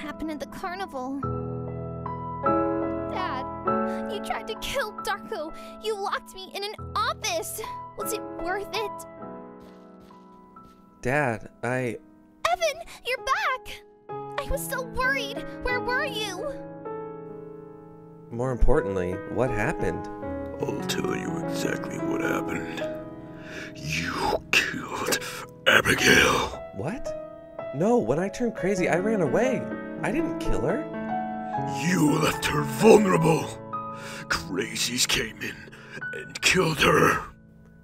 talk about what happened at the carnival. Dad, you tried to kill Darko. You locked me in an office. Was it worth it? Dad, I. Evan, you're back! I was so worried. Where were you? More importantly, what happened? I'll tell you exactly what happened. You killed Abigail. What? No, when I turned crazy, I ran away. I didn't kill her. You left her vulnerable. Crazies came in and killed her.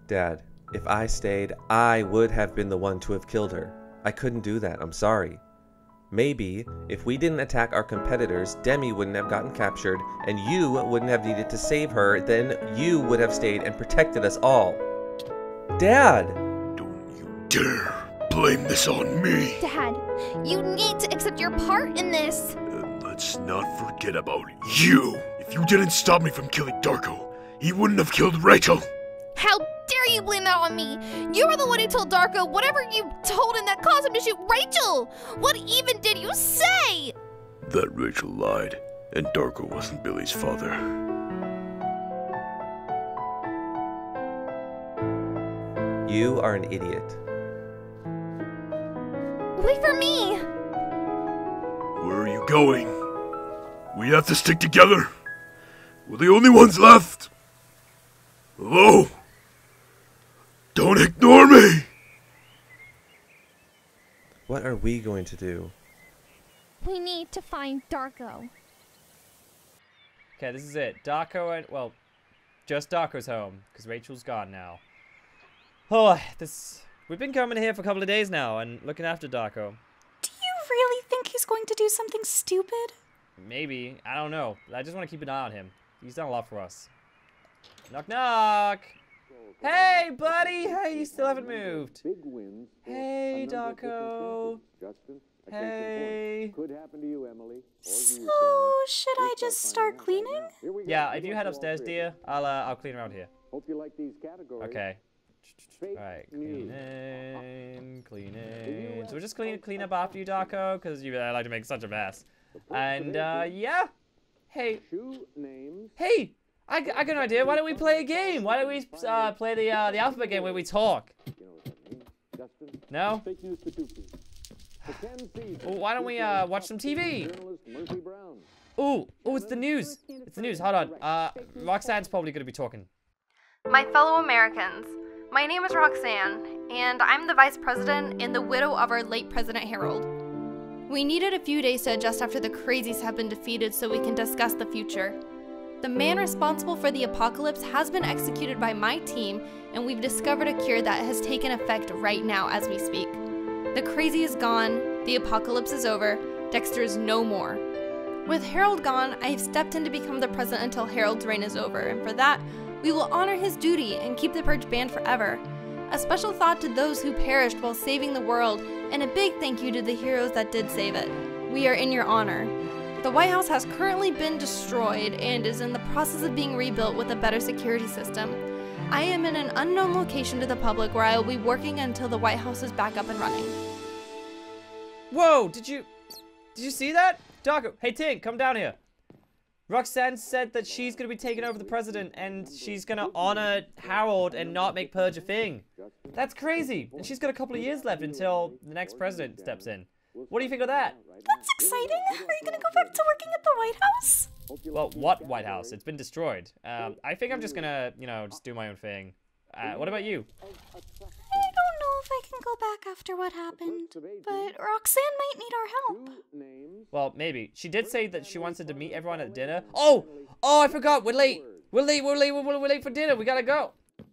Dad, if I stayed, I would have been the one to have killed her. I couldn't do that. I'm sorry. Maybe if we didn't attack our competitors, Demi wouldn't have gotten captured, and you wouldn't have needed to save her, then you would have stayed and protected us all. Dad! Don't you dare blame this on me. Dad, you need to accept your part in this. And let's not forget about you. If you didn't stop me from killing Darko, he wouldn't have killed Rachel. How dare you blame that on me? You were the one who told Darko whatever you told him that caused him to shoot Rachel. What even did you say? That Rachel lied, and Darko wasn't Billy's father. You are an idiot. Wait for me. Where are you going? We have to stick together. We're the only ones left. Hello? Don't ignore me! What are we going to do? We need to find Darko. Okay, this is it. Darko and well, just Darko's home because Rachel's gone now. Oh, this we've been coming here for a couple of days now and looking after Darko. Do you really think he's going to do something stupid? Maybe I don't know. I just want to keep an eye on him. He's done a lot for us. Knock knock. Hey, buddy. Hey, you still haven't moved. Hey, Darko. Justin, a case in point. Hey. Could happen to you, Emily. So, should I just start cleaning? Here we go. Yeah, if you head upstairs, dear, I'll uh, I'll clean around here. Hope you like these categories. Okay. Fake Alright, news. cleaning, cleaning. So we're just clean, clean up after you, Darko, because you uh, like to make such a mess. And, uh, yeah. Hey, Shoe names. hey, I, g- I got an idea. Why don't we play a game? Why don't we uh, play the uh, the alphabet game where we talk? You know what that means. Justin, No? fake news For 10 seasons, Well, why don't we uh, watch some TV? Journalist Ooh, ooh, it's the news. It's the news. Hold on. Uh, Roxanne's probably gonna be talking. My fellow Americans, my name is Roxanne, and I'm the vice president and the widow of our late President Harold. We needed a few days to adjust after the crazies have been defeated so we can discuss the future. The man responsible for the apocalypse has been executed by my team, and we've discovered a cure that has taken effect right now as we speak. The crazy is gone, the apocalypse is over, Dexter is no more. With Harold gone, I have stepped in to become the president until Harold's reign is over, and for that, we will honor his duty and keep the Purge banned forever. A special thought to those who perished while saving the world, and a big thank you to the heroes that did save it. We are in your honor. The White House has currently been destroyed and is in the process of being rebuilt with a better security system. I am in an unknown location to the public where I will be working until the White House is back up and running. Whoa! Did you did you see that? Darko, hey Tink, come down here. Roxanne said that she's gonna be taking over the president and she's gonna honor Harold and not make Purge a thing. That's crazy. And she's got a couple of years left until the next president steps in. What do you think of that? That's exciting. Are you gonna go back to working at the White House? Well, what White House? It's been destroyed. Um, I think I'm just gonna, you know, just do my own thing. Uh, what about you? I if I can go back after what happened, but Roxanne might need our help. Well, maybe. She did say that she wanted to meet everyone at dinner. Oh! Oh, I forgot. We're late. We're late. We're late. We're, we're late for dinner. We gotta go.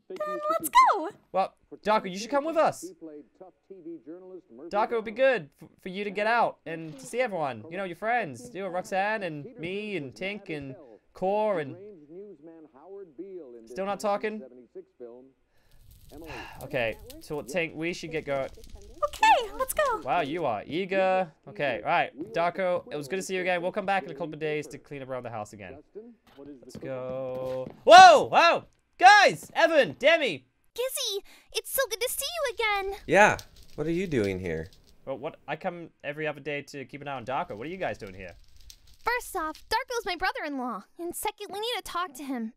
Then let's go. Well, Darko, you should come with us. He played tough TV journalist Mercy Darko would be good for you to get out and to see everyone. You know, your friends. You know, Roxanne and me and Tink and Core and... Strange newsman Howard Beale in Still not talking? 1976 film. Emily, Okay, so Tink, we should get going. Okay, let's go. Wow, you are eager. Okay, right. Darko, it was good to see you again. We'll come back in a couple of days to clean up around the house again. Justin, what is Let's go. Whoa! Whoa! Guys! Evan! Demi! Gizzy, it's so good to see you again. Yeah, what are you doing here? Well, what? I come every other day to keep an eye on Darko. What are you guys doing here? First off, Darko's my brother-in-law, and second, we need to talk to him.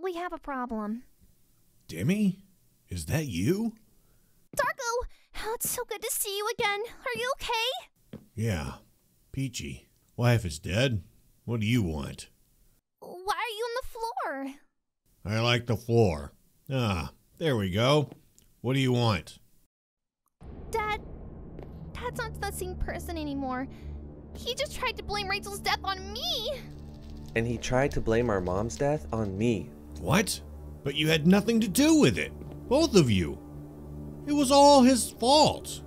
We have a problem. Demi? Is that you? Darko, oh, it's so good to see you again. Are you okay? Yeah. Peachy. Wife is dead. What do you want? Why are you on the floor? I like the floor. Ah, there we go. What do you want? Dad, Dad's not the same person anymore. He just tried to blame Rachel's death on me. And he tried to blame our mom's death on me. What? But you had nothing to do with it. Both of you. It was all his fault.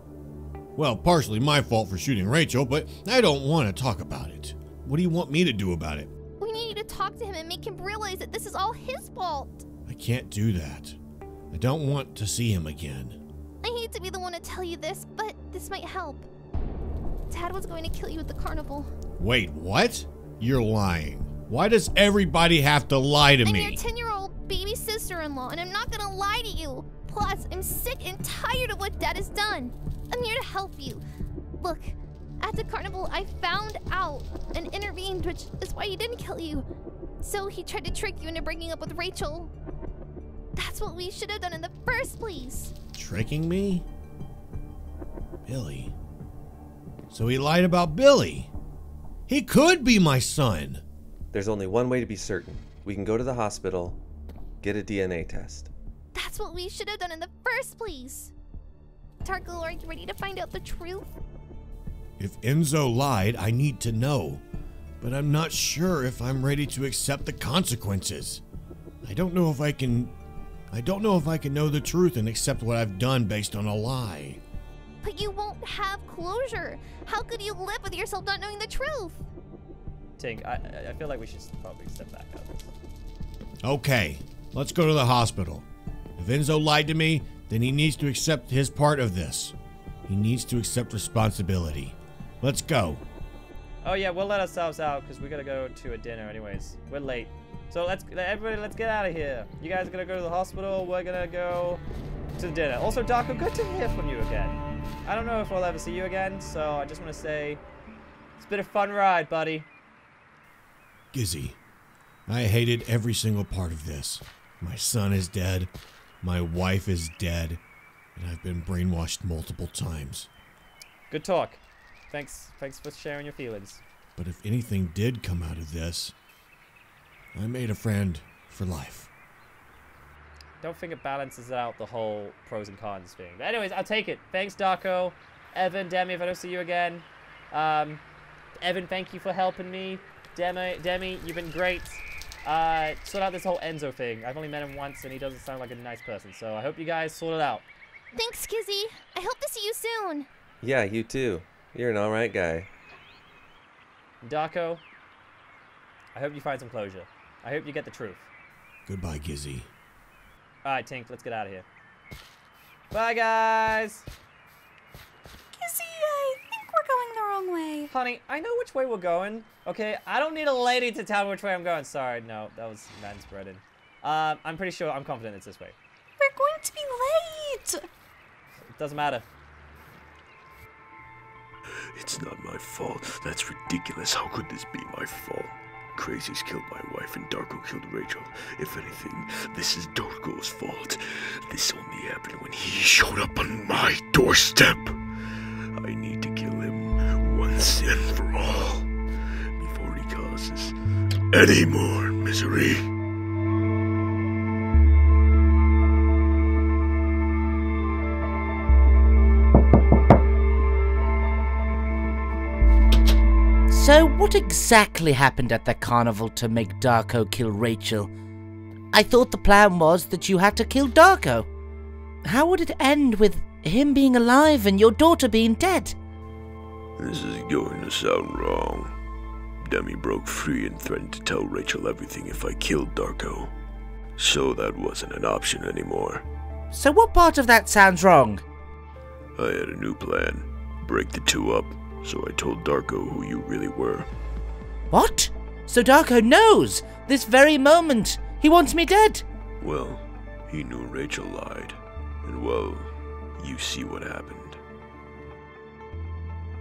Well, partially my fault for shooting Rachel, but I don't want to talk about it. What do you want me to do about it? We need you to talk to him and make him realize that this is all his fault. I can't do that. I don't want to see him again. I hate to be the one to tell you this, but this might help. Dad was going to kill you at the carnival. Wait, what? You're lying. Why does everybody have to lie to I'm me? your 10 year old baby sister in law, and I'm not gonna lie to you. Plus, I'm sick and tired of what Dad has done. I'm here to help you. Look, at the carnival, I found out and intervened, which is why he didn't kill you. So he tried to trick you into breaking up with Rachel. That's what we should have done in the first place. Tricking me? Billy. So he lied about Billy. He could be my son. There's only one way to be certain. We can go to the hospital, get a DNA test. That's what we should have done in the first place. Darko, are you ready to find out the truth? If Enzo lied, I need to know. But I'm not sure if I'm ready to accept the consequences. I don't know if I can. I don't know if I can know the truth and accept what I've done based on a lie. But you won't have closure. How could you live with yourself not knowing the truth? Tink, I, I- I feel like we should probably step back out of this. Okay, let's go to the hospital. If Enzo lied to me, then he needs to accept his part of this. He needs to accept responsibility. Let's go. Oh yeah, we'll let ourselves out because we gotta go to a dinner anyways. We're late. So let's everybody let's get out of here. You guys are gonna go to the hospital, we're gonna go to the dinner. Also, Darko, good to hear from you again. I don't know if I'll ever see you again, so I just wanna say it's been a fun ride, buddy. Gizzy, I hated every single part of this. My son is dead, my wife is dead, and I've been brainwashed multiple times. Good talk. Thanks thanks for sharing your feelings. But if anything did come out of this, I made a friend for life. Don't think it balances out the whole pros and cons thing. But anyways, I'll take it. Thanks, Darko. Evan, Demi, if I don't see you again. Um, Evan, thank you for helping me. Demi, Demi, you've been great. Uh, sort out this whole Enzo thing. I've only met him once, and he doesn't sound like a nice person. So I hope you guys sort it out. Thanks, Gizzy. I hope to see you soon. Yeah, you too. You're an alright guy. Darko, I hope you find some closure. I hope you get the truth. Goodbye, Gizzy. All right, Tink, let's get out of here. Bye, guys. Gizzy, I think we're going the wrong way. Honey, I know which way we're going. Okay, I don't need a lady to tell me which way I'm going. Sorry, no, that was manspreading. Um, I'm pretty sure, I'm confident it's this way. We're going to be late. It doesn't matter. It's not my fault. That's ridiculous. How could this be my fault? Crazy's killed my wife and Darko killed Rachel. If anything, this is Darko's fault. This only happened when he showed up on my doorstep. Once and for all before he causes any more misery. So, what exactly happened at the carnival to make Darko kill Rachel? I thought the plan was that you had to kill Darko. How would it end with him being alive and your daughter being dead? This is going to sound wrong. Demi broke free and threatened to tell Rachel everything if I killed Darko. So that wasn't an option anymore. So, what part of that sounds wrong? I had a new plan break the two up, so I told Darko who you really were. What? So Darko knows this very moment he wants me dead. Well, he knew Rachel lied. And well, you see what happened.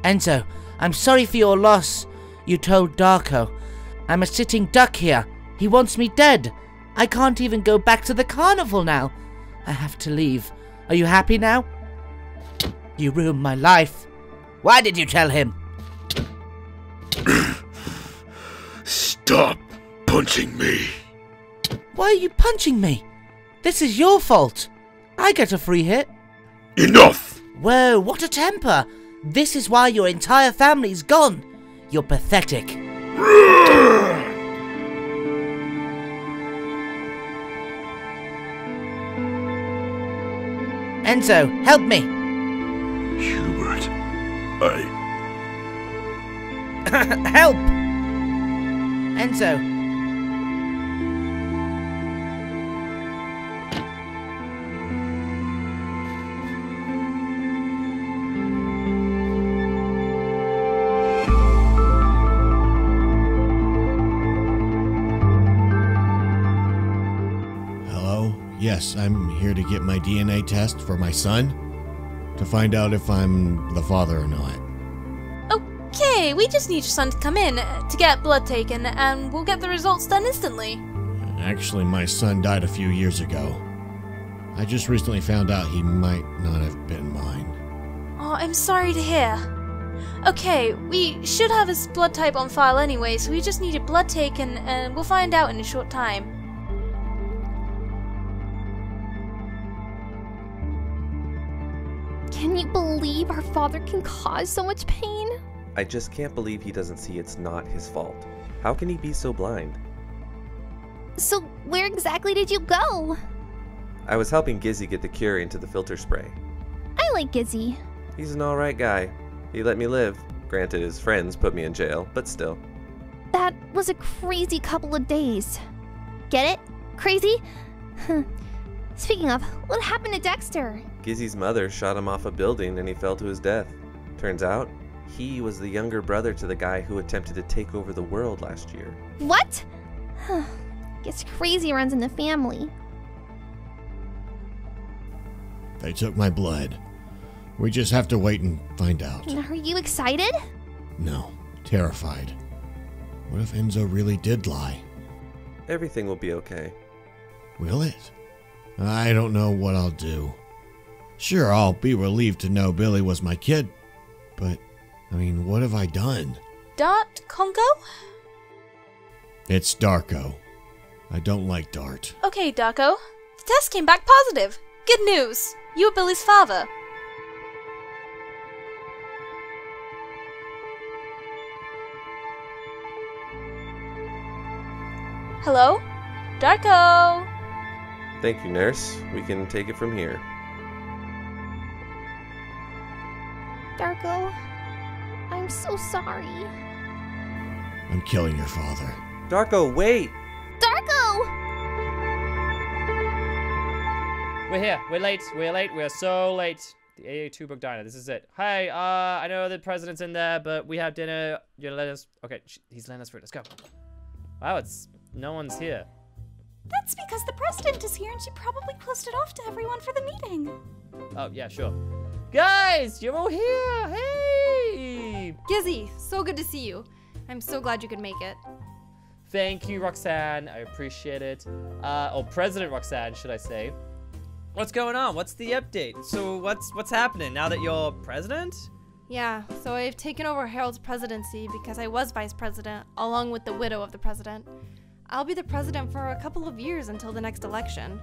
Enzo, I'm sorry for your loss. You told Darko. I'm a sitting duck here. He wants me dead. I can't even go back to the carnival now. I have to leave. Are you happy now? You ruined my life. Why did you tell him? Stop punching me. Why are you punching me? This is your fault. I get a free hit. Enough! Whoa, what a temper! This is why your entire family's gone. You're pathetic. Enzo, help me! Hubert, I. help! Enzo. I'm here to get my DNA test for my son to find out if I'm the father or not. Okay, we just need your son to come in uh, to get blood taken, and we'll get the results done instantly. Actually, my son died a few years ago. I just recently found out he might not have been mine. Oh, I'm sorry to hear. Okay, we should have his blood type on file anyway, so we just need your blood taken, and we'll find out in a short time. Can you believe our father can cause so much pain? I just can't believe he doesn't see it's not his fault. How can he be so blind? So, where exactly did you go? I was helping Gizzy get the cure into the filter spray. I like Gizzy. He's an alright guy. He let me live. Granted, his friends put me in jail, but still. That was a crazy couple of days. Get it? Crazy? Speaking of, what happened to Dexter? Gizzy's mother shot him off a building and he fell to his death. Turns out, he was the younger brother to the guy who attempted to take over the world last year. What? Guess crazy runs in the family. They took my blood. We just have to wait and find out. Are you excited? No, terrified. What if Enzo really did lie? Everything will be okay. Will it? I don't know what I'll do. Sure, I'll be relieved to know Billy was my kid, but I mean, what have I done? Dart Congo? It's Darko. I don't like Dart. Okay, Darko. The test came back positive. Good news. You are Billy's father. Hello? Darko! Thank you, nurse. We can take it from here. Darko, I'm so sorry. I'm killing your father. Darko, wait! Darko! We're here. We're late. We're late. We're so late. The AA2 book diner. This is it. Hey, uh, I know the president's in there, but we have dinner. You gonna let us. Okay, sh- he's letting us through. Let's go. Wow, it's no one's here. That's because the president is here and she probably closed it off to everyone for the meeting. Oh yeah, sure. Guys, you're all here. Hey. Gizzy, so good to see you. I'm so glad you could make it. Thank you, Roxanne. I appreciate it. Uh, or President Roxanne, should I say? What's going on? What's the update? So what's what's happening now that you're president? Yeah, so I've taken over Harold's presidency because I was vice president, along with the widow of the president. I'll be the president for a couple of years until the next election.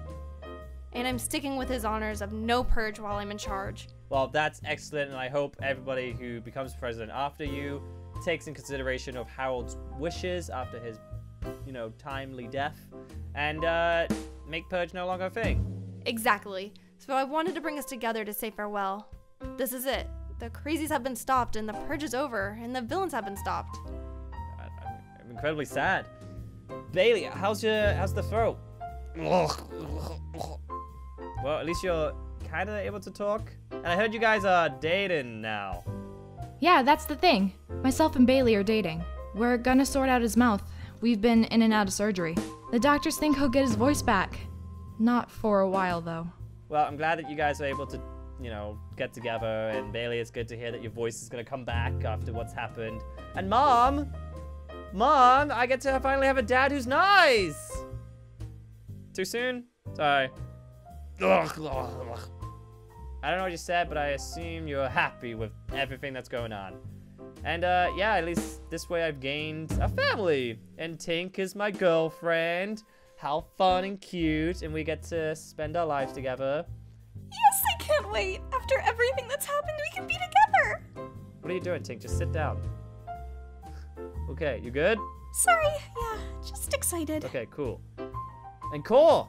And I'm sticking with his honors of no purge while I'm in charge. Well, that's excellent, and I hope everybody who becomes president after you takes in consideration of Harold's wishes after his, you know, timely death, and uh, make purge no longer a thing. Exactly. So I wanted to bring us together to say farewell. This is it. The crazies have been stopped, and the purge is over, and the villains have been stopped. I, I'm, I'm incredibly sad. Bailey, how's your how's the throat? Well, at least you're kind of able to talk. And I heard you guys are dating now. Yeah, that's the thing. Myself and Bailey are dating. We're gonna sort out his mouth. We've been in and out of surgery. The doctors think he'll get his voice back. Not for a while, though. Well, I'm glad that you guys are able to, you know, get together. And Bailey, it's good to hear that your voice is gonna come back after what's happened. And Mom, Mom, I get to finally have a dad who's nice. Too soon? Sorry. Ugh, ugh, ugh. I don't know what you said, but I assume you're happy with everything that's going on. And uh, yeah, at least this way I've gained a family. And Tink is my girlfriend. How fun and cute. And we get to spend our lives together. Yes, I can't wait. After everything that's happened, we can be together. What are you doing, Tink? Just sit down. Okay, you good? Sorry, yeah, just excited. Okay, cool. And Core,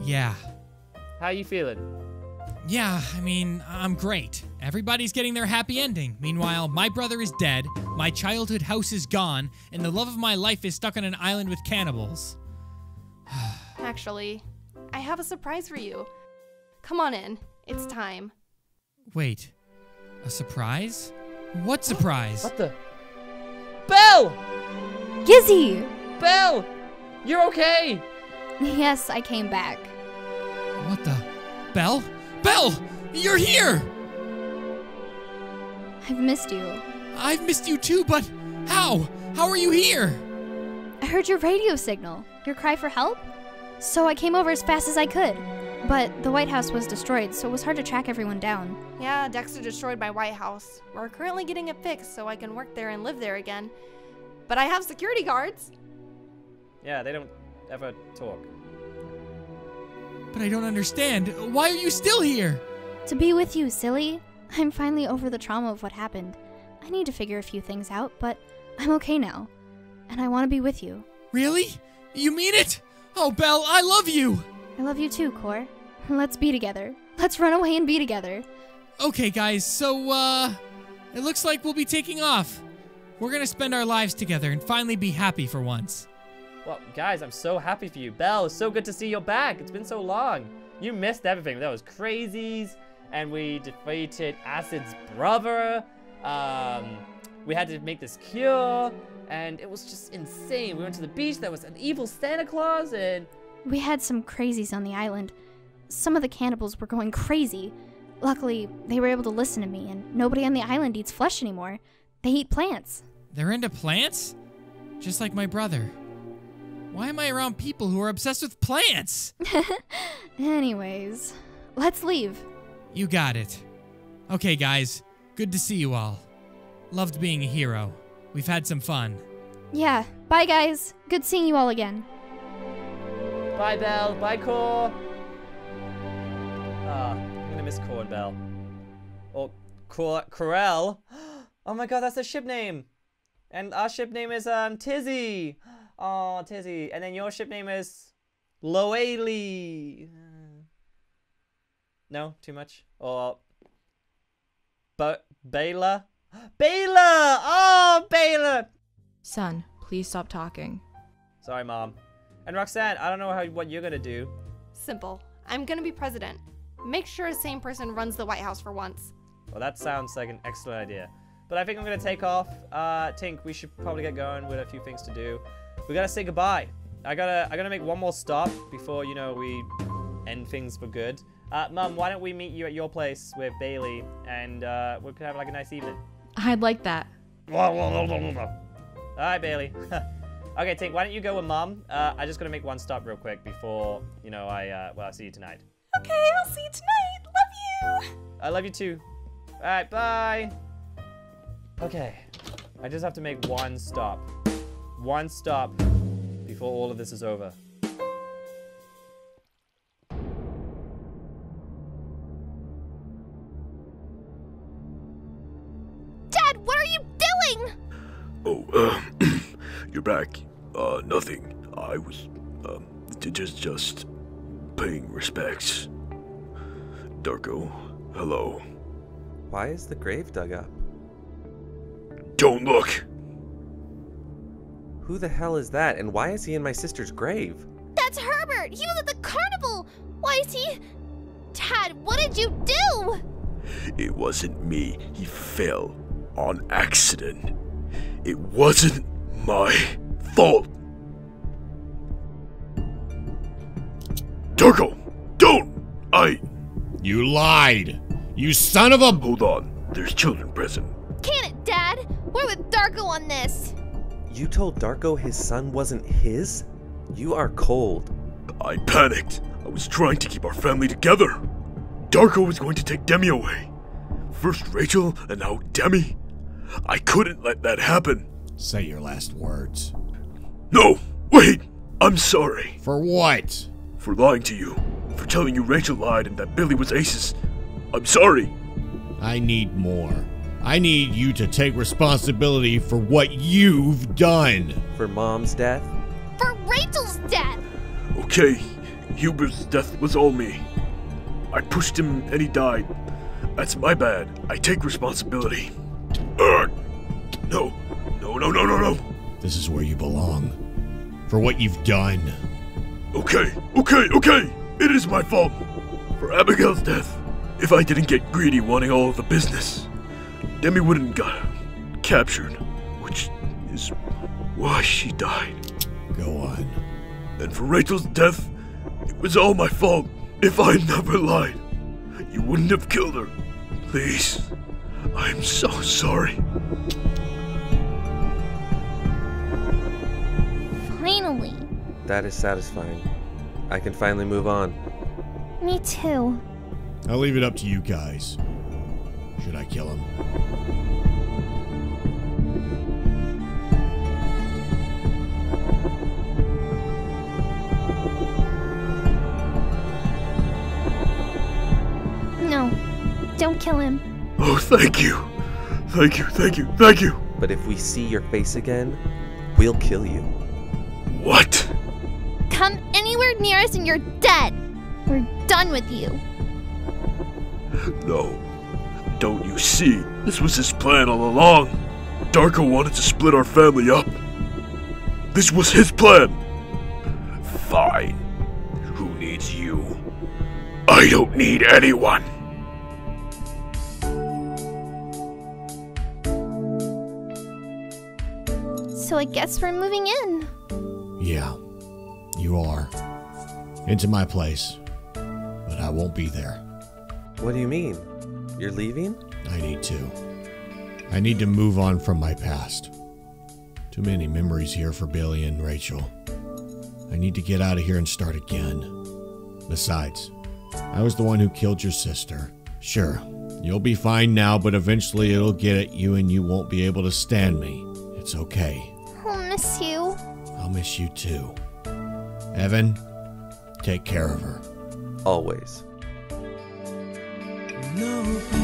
Yeah. how you feeling? Yeah, I mean, I'm great. Everybody's getting their happy ending. Meanwhile, my brother is dead, my childhood house is gone, and the love of my life is stuck on an island with cannibals. Actually, I have a surprise for you. Come on in. It's time. Wait, a surprise? What surprise? What the? Belle! Gizzy! Belle! You're okay! Yes, I came back. What the? Belle? Belle! You're here! I've missed you. I've missed you too, but how? How are you here? I heard your radio signal, your cry for help. So I came over as fast as I could. But the White House was destroyed, so it was hard to track everyone down. Yeah, Dexter destroyed my White House. We're currently getting it fixed so I can work there and live there again. But I have security guards. Yeah, they don't ever talk. But I don't understand. Why are you still here? To be with you, silly. I'm finally over the trauma of what happened. I need to figure a few things out, but I'm okay now. And I want to be with you. Really? You mean it? Oh, Belle, I love you! I love you too, Core. Let's be together. Let's run away and be together. Okay, guys, so, uh, it looks like we'll be taking off. We're gonna spend our lives together and finally be happy for once. Well, guys, I'm so happy for you. Belle, it's so good to see you back. It's been so long. You missed everything. That was crazies, and we defeated Acid's brother. Um, we had to make this cure, and it was just insane. We went to the beach. There was an evil Santa Claus, and We had some crazies on the island. Some of the cannibals were going crazy. Luckily, they were able to listen to me, and nobody on the island eats flesh anymore. They eat plants. They're into plants? Just like my brother. Why am I around people who are obsessed with plants? Anyways, let's leave. You got it. Okay, guys. Good to see you all. Loved being a hero. We've had some fun. Yeah, bye guys. Good seeing you all again. bye, Belle. Bye, Core. Ah, I'm gonna miss Core and Belle. Or Cor Corel. Oh my god, that's a ship name. And our ship name is um Tizzy. Oh, Tizzy. And then your ship name is Loeli. No, too much. Or but Bayla. Bayla! Oh, Bayla! Son, please stop talking. Sorry, mom. And Roxanne, I don't know how what you're gonna do. Simple. I'm gonna be president. Make sure the same person runs the White House for once. Well, that sounds like an excellent idea. But I think I'm gonna take off. Uh, Tink, we should probably get going with a few things to do. We gotta say goodbye. I gotta, I gotta make one more stop before you know we end things for good. Uh, Mum, why don't we meet you at your place with Bailey, and uh, we could have like a nice evening. I'd like that. All right, Bailey. okay, Tink, why don't you go with Mum? Uh, I just gotta make one stop real quick before you know I, uh, well, I'll see you tonight. Okay, I'll see you tonight. Love you. I love you too. All right, bye. Okay, I just have to make one stop. One stop before all of this is over. Dad, what are you doing? Oh, uh, you're back. Uh, nothing. I was, um, just, just paying respects. Darko, hello. Why is the grave dug up? Don't look! Who the hell is that, and why is he in my sister's grave? That's Hubert. He was at the carnival. Why is he? Dad, what did you do? It wasn't me. He fell on accident. It wasn't my fault. Darko, don't! I. You lied. You son of a. Hold on. There's children present. Can it, Dad? We're with Darko on this. You told Darko his son wasn't his? You are cold. I panicked. I was trying to keep our family together. Darko was going to take Demi away. First Rachel, and now Demi. I couldn't let that happen. Say your last words. No, wait! I'm sorry. For what? For lying to you. For telling you Rachel lied and that Billy was Ace's. I'm sorry. I need more. I need you to take responsibility for what you've done. For mom's death? For Rachel's death! Okay, Hubert's death was all me. I pushed him and he died. That's my bad. I take responsibility. Ugh. No, no, no, no, no, no. This is where you belong. For what you've done. Okay, okay, okay. It is my fault. For Abigail's death. If I didn't get greedy wanting all of the business, Demi wouldn't got captured, which is why she died. Go on. And for Rachel's death, it was all my fault. If I never lied, you wouldn't have killed her. Please. I'm so sorry. Finally. That is satisfying. I can finally move on. Me too. I'll leave it up to you guys. Should I kill him? No. Don't kill him. Oh, thank you. Thank you, thank you, thank you. But if we see your face again, we'll kill you. What? Come anywhere near us and you're dead. We're done with you. No. Don't you see? This was his plan all along. Darko wanted to split our family up. This was his plan. Fine. Who needs you? I don't need anyone. So I guess we're moving in. Yeah, you are. Into my place. But I won't be there. What do you mean? You're leaving? I need to. I need to move on from my past. Too many memories here for Billy and Rachel. I need to get out of here and start again. Besides, I was the one who killed your sister. Sure, you'll be fine now, but eventually it'll get at you and you won't be able to stand me. It's okay. I'll miss you. I'll miss you too. Evan, take care of her. Always. No.